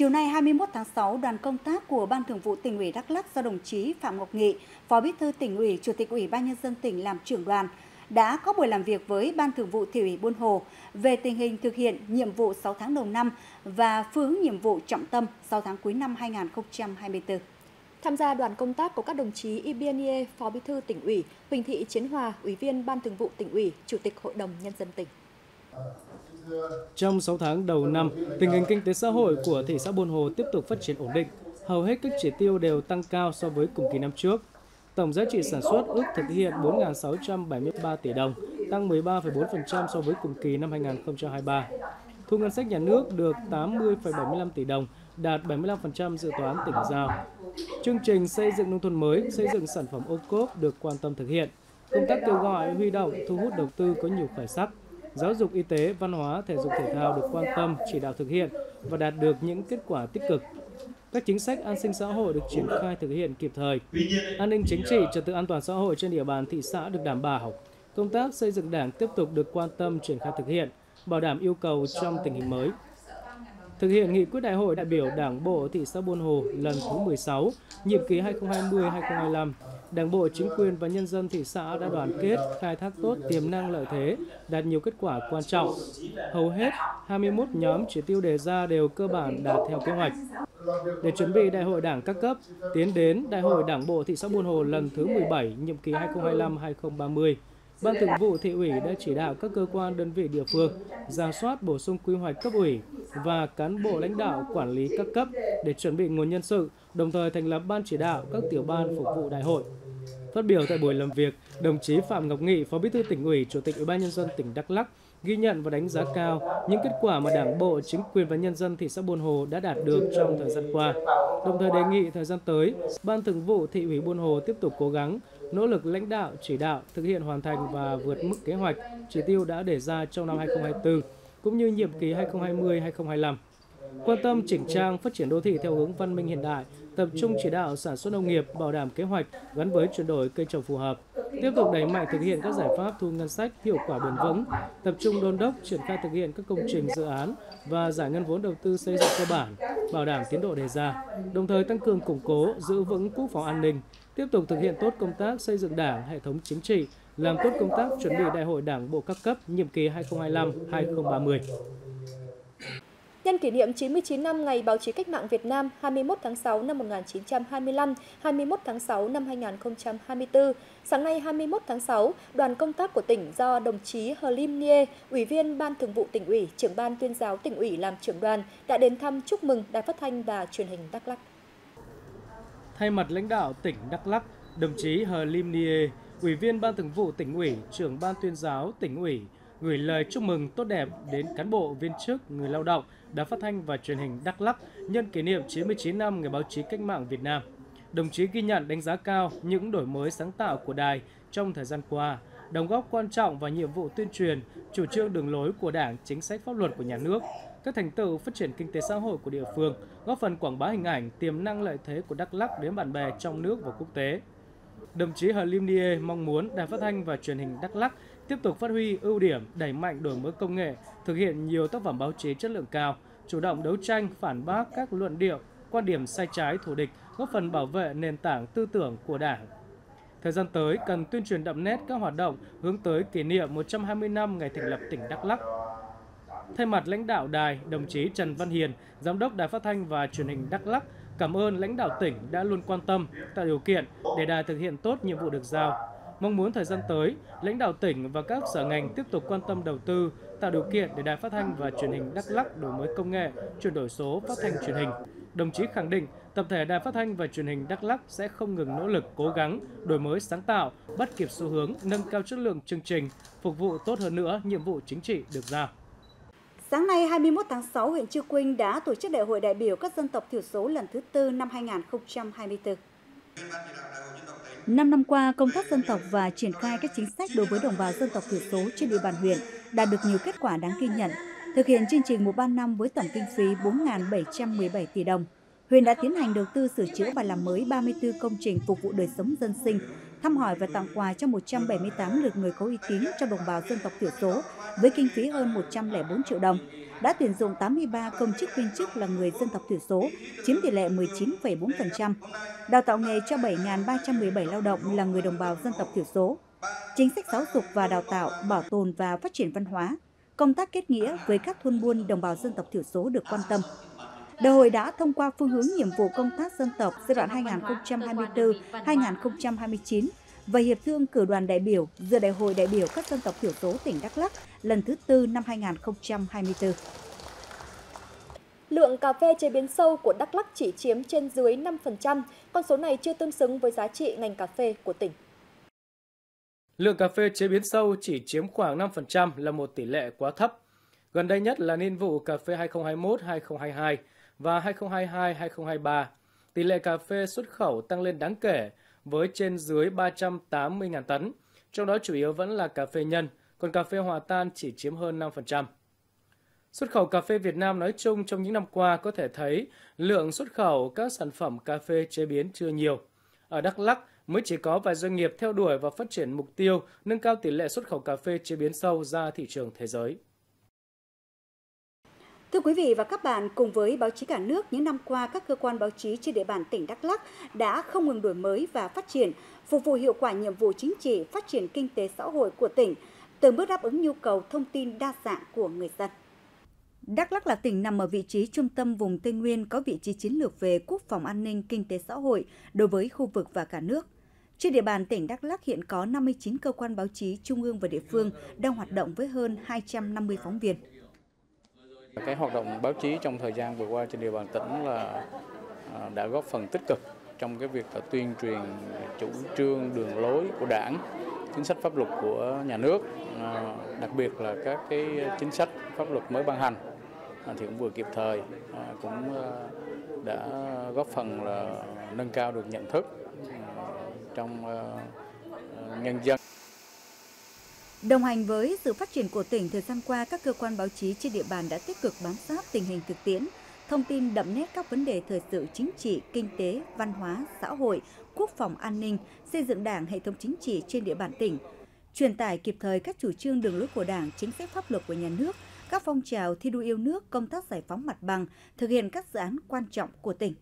Chiều nay 21 tháng 6, đoàn công tác của Ban Thường vụ tỉnh ủy Đắk Lắk do đồng chí Phạm Ngọc Nghị, Phó Bí thư tỉnh ủy, Chủ tịch Ủy ban nhân dân tỉnh làm trưởng đoàn đã có buổi làm việc với Ban Thường vụ Thị ủy Buôn Hồ về tình hình thực hiện nhiệm vụ 6 tháng đầu năm và phương hướng nhiệm vụ trọng tâm 6 tháng cuối năm 2024. Tham gia đoàn công tác có các đồng chí Ibianie, Phó Bí thư tỉnh ủy, Huỳnh Thị Chiến Hòa, Ủy viên Ban Thường vụ tỉnh ủy, Chủ tịch Hội đồng Nhân dân tỉnh. Trong 6 tháng đầu năm, tình hình kinh tế xã hội của thị xã Buôn Hồ tiếp tục phát triển ổn định. Hầu hết các chỉ tiêu đều tăng cao so với cùng kỳ năm trước. Tổng giá trị sản xuất ước thực hiện 4.673 tỷ đồng, tăng 13,4% so với cùng kỳ năm 2023. Thu ngân sách nhà nước được 80,75 tỷ đồng, đạt 75% dự toán tỉnh giao. Chương trình xây dựng nông thôn mới, xây dựng sản phẩm ô cốp được quan tâm thực hiện. Công tác kêu gọi huy động, thu hút đầu tư có nhiều khởi sắc. Giáo dục y tế, văn hóa, thể dục thể thao được quan tâm, chỉ đạo thực hiện và đạt được những kết quả tích cực. Các chính sách an sinh xã hội được triển khai thực hiện kịp thời. An ninh chính trị, trật tự an toàn xã hội trên địa bàn thị xã được đảm bảo. Công tác xây dựng đảng tiếp tục được quan tâm triển khai thực hiện, bảo đảm yêu cầu trong tình hình mới. Thực hiện nghị quyết đại hội đại biểu Đảng bộ thị xã Buôn Hồ lần thứ 16, nhiệm kỳ 2020-2025, Đảng bộ, chính quyền và nhân dân thị xã đã đoàn kết, khai thác tốt tiềm năng lợi thế, đạt nhiều kết quả quan trọng. Hầu hết 21 nhóm chỉ tiêu đề ra đều cơ bản đạt theo kế hoạch. Để chuẩn bị đại hội đảng các cấp, tiến đến đại hội đảng bộ thị xã Buôn Hồ lần thứ 17, nhiệm kỳ 2025-2030, Ban Thường vụ Thị ủy đã chỉ đạo các cơ quan đơn vị địa phương ra soát bổ sung quy hoạch cấp ủy và cán bộ lãnh đạo quản lý các cấp để chuẩn bị nguồn nhân sự, đồng thời thành lập ban chỉ đạo các tiểu ban phục vụ đại hội. Phát biểu tại buổi làm việc, đồng chí Phạm Ngọc Nghị, Phó Bí thư tỉnh ủy, Chủ tịch Ủy ban nhân dân tỉnh Đắk Lắk ghi nhận và đánh giá cao những kết quả mà Đảng bộ, chính quyền và nhân dân thị xã Buôn Hồ đã đạt được trong thời gian qua. Đồng thời đề nghị thời gian tới, Ban Thường vụ Thị ủy Buôn Hồ tiếp tục cố gắng nỗ lực lãnh đạo, chỉ đạo, thực hiện hoàn thành và vượt mức kế hoạch, chỉ tiêu đã đề ra trong năm 2024, cũng như nhiệm kỳ 2020-2025. Quan tâm chỉnh trang phát triển đô thị theo hướng văn minh hiện đại, tập trung chỉ đạo sản xuất nông nghiệp bảo đảm kế hoạch gắn với chuyển đổi cây trồng phù hợp, tiếp tục đẩy mạnh thực hiện các giải pháp thu ngân sách hiệu quả bền vững, tập trung đôn đốc triển khai thực hiện các công trình dự án và giải ngân vốn đầu tư xây dựng cơ bản, bảo đảm tiến độ đề ra, đồng thời tăng cường củng cố, giữ vững quốc phòng an ninh, tiếp tục thực hiện tốt công tác xây dựng đảng, hệ thống chính trị, làm tốt công tác chuẩn bị đại hội đảng bộ các cấp nhiệm kỳ 2025-2030. Nhân kỷ niệm 99 năm Ngày Báo chí Cách mạng Việt Nam 21 tháng 6 năm 1925, 21 tháng 6 năm 2024, sáng nay 21 tháng 6, đoàn công tác của tỉnh do đồng chí Hờ Lim Nie, Ủy viên Ban Thường vụ tỉnh ủy, trưởng ban tuyên giáo tỉnh ủy làm trưởng đoàn đã đến thăm chúc mừng Đài Phát thanh và Truyền hình Đắk Lắk. Thay mặt lãnh đạo tỉnh Đắk Lắk, đồng chí Hờ Lim Nie, Ủy viên Ban Thường vụ tỉnh ủy, trưởng ban tuyên giáo tỉnh ủy, gửi lời chúc mừng tốt đẹp đến cán bộ, viên chức, người lao động, Đài Phát thanh và Truyền hình Đắk Lắk nhân kỷ niệm 99 năm Ngày báo chí cách mạng Việt Nam. Đồng chí ghi nhận đánh giá cao những đổi mới sáng tạo của đài trong thời gian qua, đóng góp quan trọng vào nhiệm vụ tuyên truyền, chủ trương đường lối của Đảng, chính sách pháp luật của nhà nước, các thành tựu phát triển kinh tế xã hội của địa phương, góp phần quảng bá hình ảnh, tiềm năng lợi thế của Đắk Lắk đến bạn bè trong nước và quốc tế. Đồng chí Hà Lim Nie mong muốn Đài Phát thanh và Truyền hình Đắk Lắk tiếp tục phát huy ưu điểm, đẩy mạnh đổi mới công nghệ, thực hiện nhiều tác phẩm báo chí chất lượng cao, chủ động đấu tranh phản bác các luận điệu, quan điểm sai trái thù địch, góp phần bảo vệ nền tảng tư tưởng của Đảng. Thời gian tới cần tuyên truyền đậm nét các hoạt động hướng tới kỷ niệm 120 năm ngày thành lập tỉnh Đắk Lắk. Thay mặt lãnh đạo đài, đồng chí Trần Văn Hiền, giám đốc Đài Phát thanh và Truyền hình Đắk Lắk cảm ơn lãnh đạo tỉnh đã luôn quan tâm, tạo điều kiện để đài thực hiện tốt nhiệm vụ được giao. Mong muốn thời gian tới, lãnh đạo tỉnh và các sở ngành tiếp tục quan tâm đầu tư, tạo điều kiện để Đài Phát thanh và Truyền hình Đắk Lắk đổi mới công nghệ, chuyển đổi số phát thanh truyền hình. Đồng chí khẳng định tập thể Đài Phát thanh và Truyền hình Đắk Lắk sẽ không ngừng nỗ lực cố gắng đổi mới sáng tạo, bắt kịp xu hướng, nâng cao chất lượng chương trình, phục vụ tốt hơn nữa nhiệm vụ chính trị được giao. Sáng nay 21 tháng 6, huyện Chư Quynh đã tổ chức đại hội đại biểu các dân tộc thiểu số lần thứ tư năm 2024. Năm năm qua, công tác dân tộc và triển khai các chính sách đối với đồng bào dân tộc thiểu số trên địa bàn huyện đạt được nhiều kết quả đáng ghi nhận. Thực hiện chương trình 135 với tổng kinh phí 4.717 tỷ đồng, huyện đã tiến hành đầu tư sửa chữa và làm mới 34 công trình phục vụ đời sống dân sinh thăm hỏi và tặng quà cho 178 lượt người có uy tín cho đồng bào dân tộc thiểu số với kinh phí hơn 104 triệu đồng. Đã tuyển dụng 83 công chức viên chức là người dân tộc thiểu số, chiếm tỷ lệ 19,4%. Đào tạo nghề cho 7.317 lao động là người đồng bào dân tộc thiểu số. Chính sách giáo dục và đào tạo, bảo tồn và phát triển văn hóa, công tác kết nghĩa với các thôn buôn đồng bào dân tộc thiểu số được quan tâm. Đại hội đã thông qua phương hướng nhiệm vụ công tác dân tộc giai đoạn 2024-2029 và hiệp thương cử đoàn đại biểu dự đại hội đại biểu các dân tộc thiểu số tỉnh Đắk Lắk lần thứ tư năm 2024. Lượng cà phê chế biến sâu của Đắk Lắk chỉ chiếm trên dưới 5%, con số này chưa tương xứng với giá trị ngành cà phê của tỉnh. Lượng cà phê chế biến sâu chỉ chiếm khoảng 5% là một tỷ lệ quá thấp. Gần đây nhất là niên vụ cà phê 2021-2022 và 2022-2023. Tỷ lệ cà phê xuất khẩu tăng lên đáng kể với trên dưới 380.000 tấn, trong đó chủ yếu vẫn là cà phê nhân, còn cà phê hòa tan chỉ chiếm hơn 5%. Xuất khẩu cà phê Việt Nam nói chung trong những năm qua có thể thấy lượng xuất khẩu các sản phẩm cà phê chế biến chưa nhiều. Ở Đắk Lắk mới chỉ có vài doanh nghiệp theo đuổi và phát triển mục tiêu nâng cao tỷ lệ xuất khẩu cà phê chế biến sâu ra thị trường thế giới. Thưa quý vị và các bạn, cùng với báo chí cả nước, những năm qua các cơ quan báo chí trên địa bàn tỉnh Đắk Lắk đã không ngừng đổi mới và phát triển, phục vụ hiệu quả nhiệm vụ chính trị, phát triển kinh tế xã hội của tỉnh, từng bước đáp ứng nhu cầu thông tin đa dạng của người dân. Đắk Lắk là tỉnh nằm ở vị trí trung tâm vùng Tây Nguyên có vị trí chiến lược về quốc phòng an ninh, kinh tế xã hội đối với khu vực và cả nước. Trên địa bàn tỉnh Đắk Lắk hiện có 59 cơ quan báo chí trung ương và địa phương đang hoạt động với hơn 250 phóng viên. Cái hoạt động báo chí trong thời gian vừa qua trên địa bàn tỉnh là à, đã góp phần tích cực trong cái việc là tuyên truyền chủ trương đường lối của đảng, chính sách pháp luật của nhà nước, à, đặc biệt là các cái chính sách pháp luật mới ban hành à, thì cũng vừa kịp thời, cũng đã góp phần là nâng cao được nhận thức trong nhân dân. Đồng hành với sự phát triển của tỉnh thời gian qua, các cơ quan báo chí trên địa bàn đã tích cực bám sát tình hình thực tiễn, thông tin đậm nét các vấn đề thời sự chính trị, kinh tế, văn hóa, xã hội, quốc phòng an ninh, xây dựng đảng hệ thống chính trị trên địa bàn tỉnh, truyền tải kịp thời các chủ trương đường lối của Đảng, chính sách pháp luật của nhà nước, các phong trào thi đua yêu nước, công tác giải phóng mặt bằng, thực hiện các dự án quan trọng của tỉnh.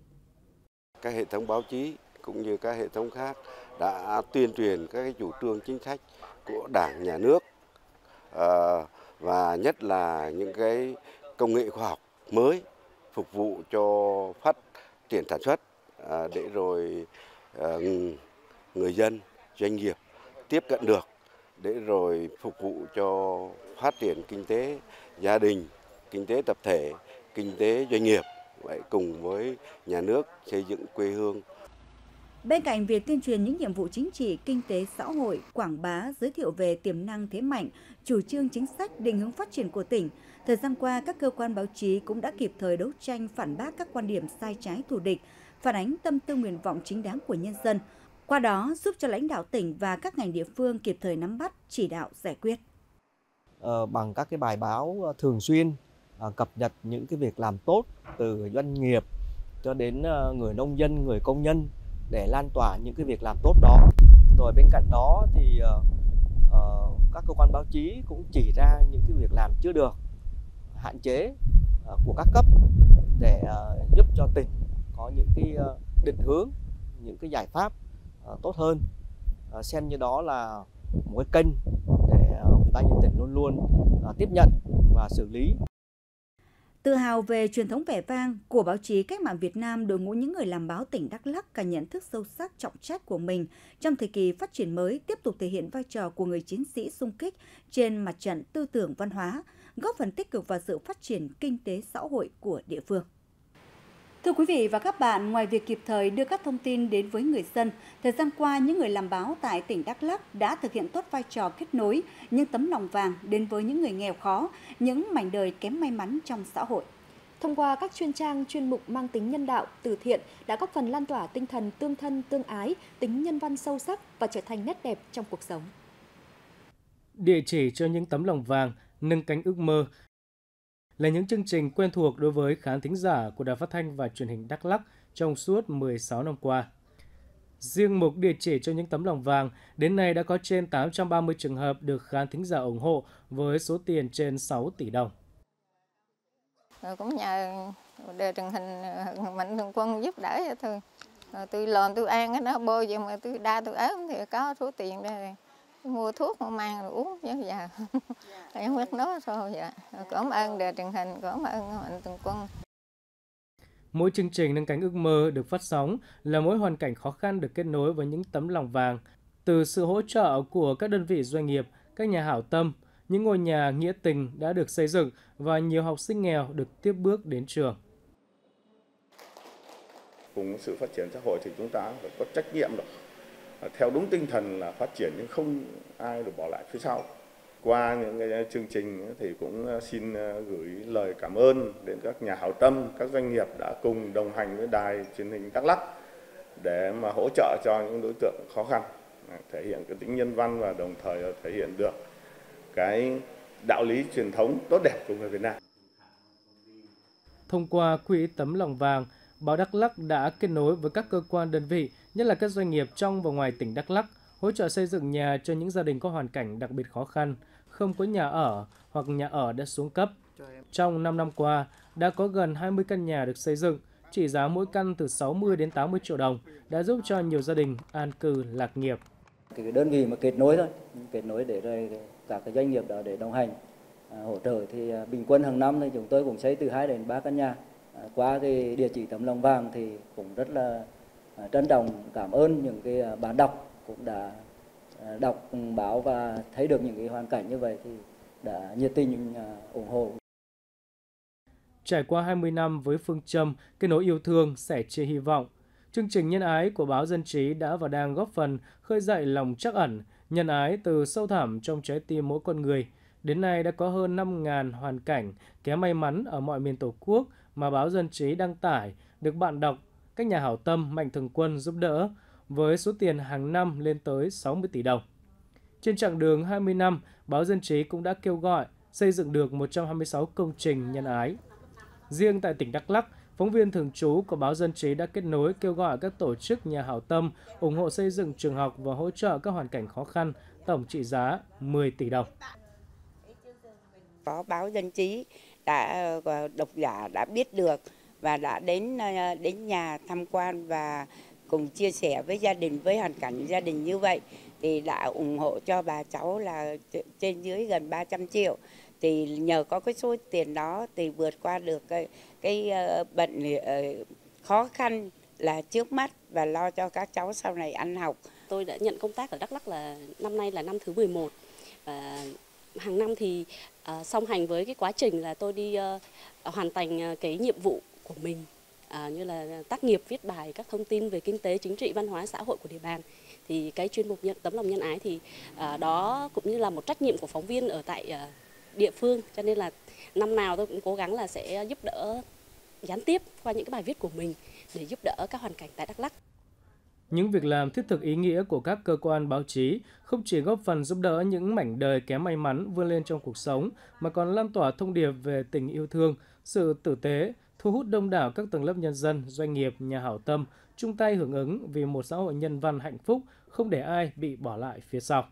Các hệ thống báo chí cũng như các hệ thống khác đã tuyên truyền các chủ trương chính sách của Đảng, Nhà nước ờ, và nhất là những cái công nghệ khoa học mới phục vụ cho phát triển sản xuất ờ, để rồi ờ, người dân, doanh nghiệp tiếp cận được để rồi phục vụ cho phát triển kinh tế gia đình, kinh tế tập thể, kinh tế doanh nghiệp. Vậy cùng với nhà nước xây dựng quê hương Bên cạnh việc tuyên truyền những nhiệm vụ chính trị, kinh tế, xã hội, quảng bá, giới thiệu về tiềm năng thế mạnh, chủ trương chính sách, định hướng phát triển của tỉnh, thời gian qua các cơ quan báo chí cũng đã kịp thời đấu tranh phản bác các quan điểm sai trái thù địch, phản ánh tâm tư nguyện vọng chính đáng của nhân dân, qua đó giúp cho lãnh đạo tỉnh và các ngành địa phương kịp thời nắm bắt, chỉ đạo, giải quyết. Ờ, bằng các cái bài báo ờ, thường xuyên ờ, cập nhật những cái việc làm tốt từ doanh nghiệp cho đến ờ, người nông dân, người công nhân để lan tỏa những cái việc làm tốt đó. Rồi bên cạnh đó thì uh, các cơ quan báo chí cũng chỉ ra những cái việc làm chưa được hạn chế uh, của các cấp để uh, giúp cho tỉnh có những cái uh, định hướng những cái giải pháp uh, tốt hơn. Uh, xem như đó là một cái kênh để ủy ban nhân tỉnh luôn luôn uh, tiếp nhận và xử lý Tự hào về truyền thống vẻ vang của báo chí cách mạng Việt Nam, đội ngũ những người làm báo tỉnh Đắk Lắk cả nhận thức sâu sắc trọng trách của mình trong thời kỳ phát triển mới tiếp tục thể hiện vai trò của người chiến sĩ sung kích trên mặt trận tư tưởng văn hóa, góp phần tích cực vào sự phát triển kinh tế xã hội của địa phương. Thưa quý vị và các bạn, ngoài việc kịp thời đưa các thông tin đến với người dân, thời gian qua những người làm báo tại tỉnh Đắk Lắk đã thực hiện tốt vai trò kết nối những tấm lòng vàng đến với những người nghèo khó, những mảnh đời kém may mắn trong xã hội. Thông qua các chuyên trang chuyên mục mang tính nhân đạo, từ thiện đã góp phần lan tỏa tinh thần tương thân tương ái, tính nhân văn sâu sắc và trở thành nét đẹp trong cuộc sống. Địa chỉ cho những tấm lòng vàng, nâng cánh ước mơ là những chương trình quen thuộc đối với khán thính giả của Đài Phát thanh và Truyền hình Đắk Lắk trong suốt 16 năm qua. Riêng mục địa chỉ cho những tấm lòng vàng, đến nay đã có trên 830 trường hợp được khán thính giả ủng hộ với số tiền trên 6 tỷ đồng. Rồi cũng nhờ đề truyền hình ờ, mạnh thường quân giúp đỡ cho tôi. Rồi tôi lòn tôi ăn nó bôi vậy mà tôi đa tôi ớm thì có số tiền đây mua thuốc mà mang rồi uống chứ giờ. Em biết nó sao vậy. Cảm ơn đề truyền hình cảm ơn mạnh thường quân. Mỗi chương trình nâng cánh ước mơ được phát sóng là mỗi hoàn cảnh khó khăn được kết nối với những tấm lòng vàng. Từ sự hỗ trợ của các đơn vị doanh nghiệp, các nhà hảo tâm, những ngôi nhà nghĩa tình đã được xây dựng và nhiều học sinh nghèo được tiếp bước đến trường. Cùng sự phát triển xã hội thì chúng ta phải có trách nhiệm được Ờ, theo đúng tinh thần là phát triển nhưng không ai được bỏ lại phía sau qua những cái chương trình thì cũng ờ, xin ờ, gửi lời cảm ơn đến các nhà hảo tâm, các doanh nghiệp đã cùng đồng hành với đài truyền hình Đắk Lắk để mà hỗ trợ cho những đối tượng khó khăn, à, thể hiện cái tính nhân văn và đồng thời thể hiện được cái đạo lý truyền thống tốt đẹp của người Việt Nam. Thông qua quỹ tấm lòng vàng, báo Đắk Lắk đã kết nối với các cơ quan đơn vị, nhất là các doanh nghiệp trong và ngoài tỉnh Đắk Lắk hỗ trợ xây dựng nhà cho những gia đình có hoàn cảnh đặc biệt khó khăn, không có nhà ở hoặc nhà ở đã xuống cấp. Trong 5 năm qua, đã có gần 20 căn nhà được xây dựng, trị giá mỗi căn từ 60 đến 80 triệu đồng, đã giúp cho nhiều gia đình an cư lạc nghiệp. Cái đơn vị mà kết nối thôi, kết nối để rồi cả cái doanh nghiệp đó để đồng hành à, hỗ trợ thì à, bình quân hàng năm thì chúng tôi cũng xây từ 2 đến 3 căn nhà. À, qua cái địa chỉ tấm lòng vàng thì cũng rất là à, trân trọng cảm ơn những cái à, bạn đọc cũng đã đọc ừ, báo và thấy được những cái hoàn cảnh như vậy thì đã nhiệt tình ủng hộ. Trải qua 20 năm với phương châm kết nối yêu thương, sẻ chia hy vọng, chương trình Nhân ái của báo Dân trí đã và đang góp phần khơi dậy lòng trắc ẩn, nhân ái từ sâu thẳm trong trái tim mỗi con người. Đến nay đã có hơn 5.000 hoàn cảnh kém may mắn ở mọi miền Tổ quốc mà báo Dân trí đăng tải được bạn đọc, các nhà hảo tâm, mạnh thường quân giúp đỡ với số tiền hàng năm lên tới 60 tỷ đồng. Trên chặng đường 20 năm, báo Dân trí cũng đã kêu gọi xây dựng được 126 công trình nhân ái. Riêng tại tỉnh Đắk Lắk, phóng viên thường trú của báo Dân trí đã kết nối kêu gọi các tổ chức nhà hảo tâm ủng hộ xây dựng trường học và hỗ trợ các hoàn cảnh khó khăn, tổng trị giá 10 tỷ đồng. Có báo Dân trí đã ờ, độc giả đã biết được và đã đến ờ, đến nhà tham quan và cùng chia sẻ với gia đình với hoàn cảnh gia đình như vậy thì đã ủng hộ cho bà cháu là trên dưới gần 300 triệu thì nhờ có cái số tiền đó thì vượt qua được cái, cái ờ, bệnh khó khăn là trước mắt và lo cho các cháu sau này ăn học. Tôi đã nhận công tác ở Đắk Lắk là năm nay là năm thứ 11 và hàng năm thì uh, song hành với cái quá trình là tôi đi uh, hoàn thành ờ, cái nhiệm vụ của mình uh, như là tác nghiệp viết bài các thông tin về kinh tế chính trị văn hóa xã hội của địa bàn thì cái chuyên mục nhận tấm lòng nhân ái thì uh, đó cũng như là một trách nhiệm của phóng viên ở tại uh, địa phương cho nên là năm nào tôi cũng cố gắng là sẽ giúp đỡ gián tiếp qua những cái bài viết của mình để giúp đỡ các hoàn cảnh tại Đắk Lắk. Những việc làm thiết thực ý nghĩa của các cơ quan báo chí không chỉ góp phần giúp đỡ những mảnh đời kém may mắn vươn lên trong cuộc sống, mà còn lan tỏa thông điệp về tình yêu thương, sự tử tế, thu hút đông đảo các tầng lớp nhân dân, doanh nghiệp, nhà hảo tâm chung tay hưởng ứng vì một xã hội nhân văn hạnh phúc, không để ai bị bỏ lại phía sau.